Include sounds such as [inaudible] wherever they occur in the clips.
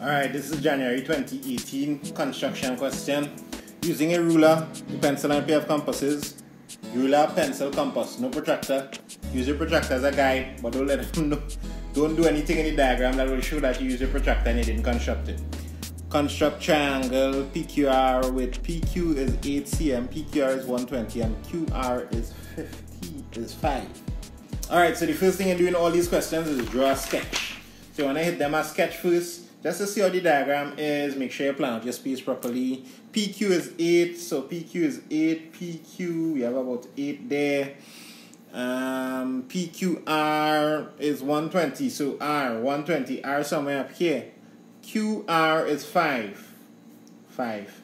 Alright, this is January 2018 construction question. Using a ruler, a pencil and a pair of compasses. Ruler, pencil, compass, no protractor. Use your protractor as a guide, but don't let [laughs] them know. Don't do anything in the diagram that will show that you use your protractor and you didn't construct it. Construct triangle PQR with PQ is 8 cm, PQR is 120, and QR is 50 is 5. Alright, so the first thing in doing all these questions is draw a sketch. So when I hit them as sketch first, just to see how the diagram is, make sure you plan out your space properly. PQ is 8, so PQ is 8, PQ, we have about 8 there. Um, PQR is 120, so R, 120, R somewhere up here. QR is 5, 5.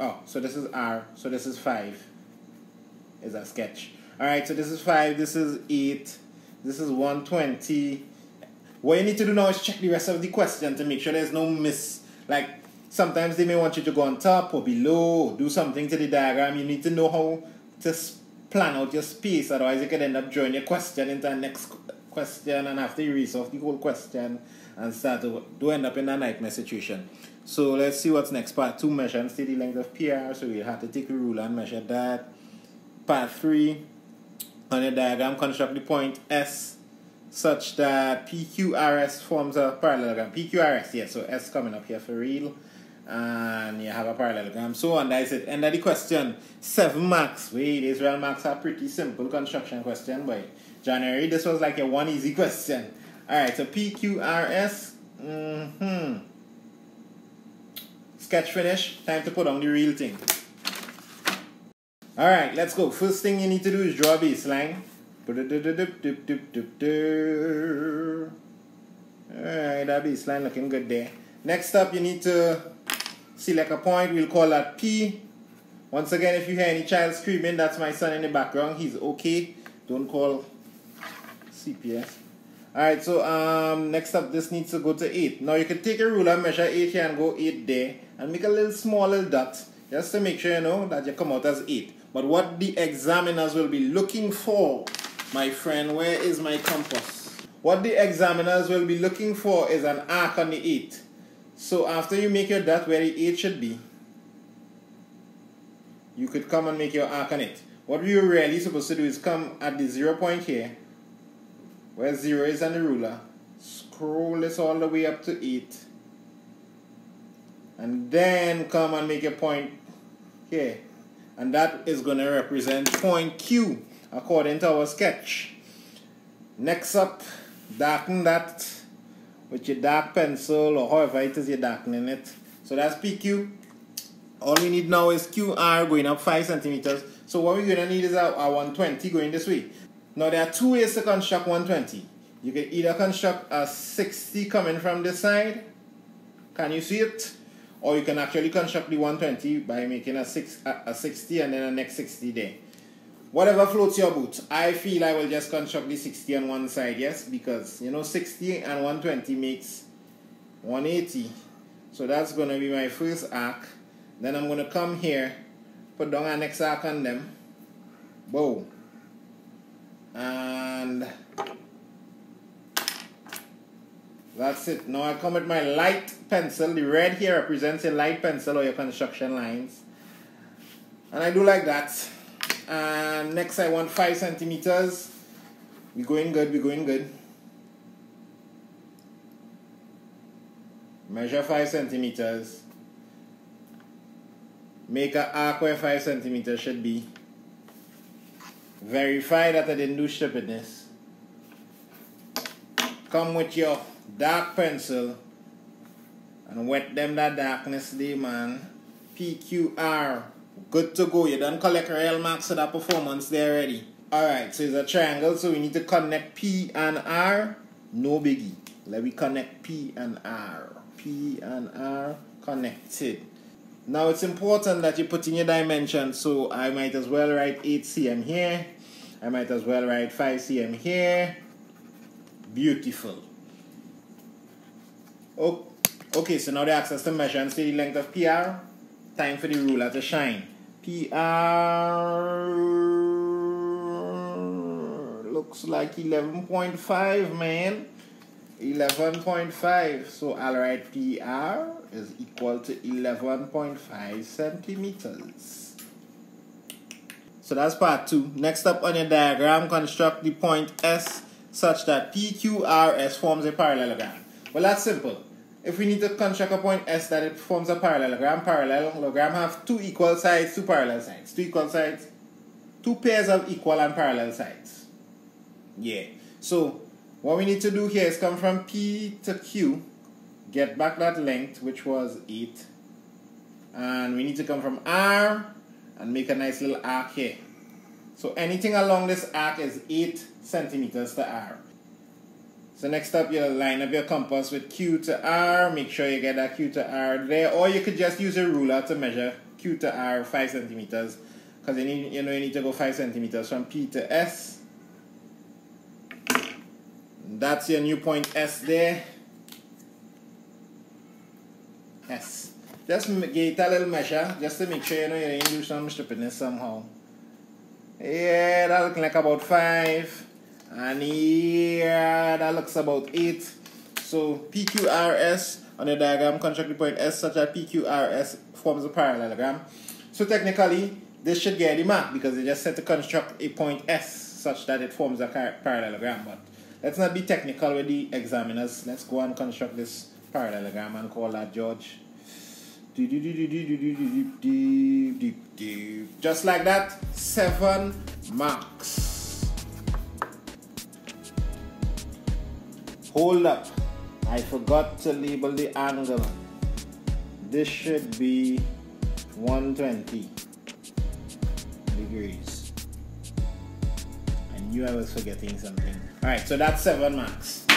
Oh, so this is R, so this is 5, is a sketch. Alright, so this is 5, this is 8, this is 120, what you need to do now is check the rest of the question to make sure there's no miss. Like sometimes they may want you to go on top or below, do something to the diagram. You need to know how to plan out your space, otherwise you could end up drawing your question into the next question and after you resolve the whole question and start to do end up in a nightmare situation. So let's see what's next. Part 2 measure and see the length of PR. So we'll have to take a ruler and measure that. Part 3 on your diagram construct the point S such that PQRS forms a parallelogram. PQRS, yeah, so S coming up here for real. And you have a parallelogram. So on, that's it. End of the question. Seven marks. Wait, Israel marks are pretty simple construction question, boy. January, this was like a one easy question. Alright, so PQRS. Mm-hmm. Sketch finish. Time to put on the real thing. Alright, let's go. First thing you need to do is draw a baseline. Alright, that baseline looking good there. Next up, you need to select a point. We'll call that P. Once again, if you hear any child screaming, that's my son in the background. He's okay. Don't call CPS. Alright, so um, next up, this needs to go to 8. Now, you can take a ruler, measure 8 here and go 8 there. And make a little small little dot. Just to make sure you know that you come out as 8. But what the examiners will be looking for my friend, where is my compass? What the examiners will be looking for is an arc on the 8. So after you make your dot where the 8 should be, you could come and make your arc on it. What you're really supposed to do is come at the 0 point here, where 0 is on the ruler, scroll this all the way up to 8, and then come and make a point here. And that is going to represent point Q according to our sketch. Next up, darken that with your dark pencil or however it is you're darkening it. So that's PQ. All we need now is QR going up 5 centimeters. So what we're going to need is our, our 120 going this way. Now there are two ways to construct 120. You can either construct a 60 coming from this side. Can you see it? Or you can actually construct the 120 by making a, six, a, a 60 and then a next 60 there whatever floats your boat. I feel I will just construct the 60 on one side, yes, because you know 60 and 120 makes 180. So that's going to be my first arc. Then I'm going to come here, put down a next arc on them. Bow. And that's it. Now I come with my light pencil. The red here represents a light pencil or your construction lines. And I do like that and next I want 5 centimeters. We're going good we're going good. Measure 5 centimeters. Make an arc where 5 centimeters should be. Verify that I didn't do stupidness. Come with your dark pencil and wet them that darkness there man. PQR Good to go. You done collect real marks for that performance there already. Alright, so it's a triangle, so we need to connect P and R. No biggie. Let me connect P and R. P and R connected. Now it's important that you put in your dimensions, so I might as well write 8 cm here. I might as well write 5 cm here. Beautiful. Oh, okay, so now the access to measure and see the length of PR. Time for the ruler to shine. PR looks like 11.5, man. 11.5. So I'll write PR is equal to 11.5 centimeters. So that's part two. Next up on your diagram, construct the point S such that PQRS forms a parallelogram. Well, that's simple. If we need to construct a point S that it forms a parallelogram, parallelogram have two equal sides, two parallel sides. Two equal sides, two pairs of equal and parallel sides. Yeah. So what we need to do here is come from P to Q, get back that length, which was 8. And we need to come from R and make a nice little arc here. So anything along this arc is 8 centimeters to R. So next up, you'll line up your compass with Q to R. Make sure you get that Q to R there. Or you could just use a ruler to measure Q to R 5 centimeters. Because you, need, you know you need to go 5 centimeters from P to S. That's your new point S there. S. Just get a little measure just to make sure you know you didn't do some stupidness somehow. Yeah, that looks like about 5 and here that looks about it so PQRS on the diagram construct the point S such that PQRS forms a parallelogram so technically this should get the mark because they just said to construct a point S such that it forms a parallelogram but let's not be technical with the examiners let's go and construct this parallelogram and call that George just like that seven marks Hold up. I forgot to label the angle. This should be 120 degrees. I knew I was forgetting something. Alright, so that's 7 marks.